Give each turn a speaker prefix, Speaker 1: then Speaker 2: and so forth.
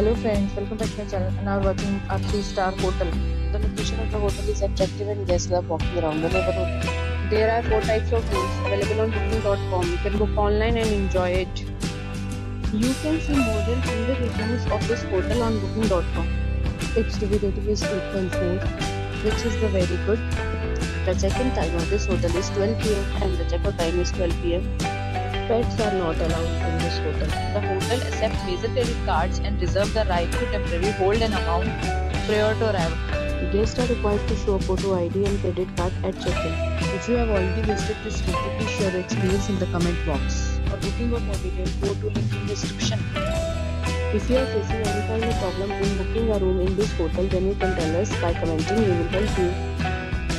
Speaker 1: Hello friends, welcome back to my channel and now watching a 3-star hotel. The location of the hotel is attractive and guests love walking around the neighborhood. There are 4 types of rooms available on booking.com. You can book online and enjoy it. You can see more than 100 reviews of this hotel on booking.com. Its review rating is 8.4 which is the very good. The check-in time of this hotel is 12 pm and the check-out time is 12 pm. Pets are not allowed in this hotel. The hotel accepts major credit cards and reserve the right to temporarily hold an amount prior to arrival. Guests are required to show a photo ID and credit card at check-in. If you have already visited this hotel, please share your experience in the comment box. For booking or more details, go to link in description. If you are facing any kind of problem in booking a room in this hotel, then you can tell us by commenting. We will help you.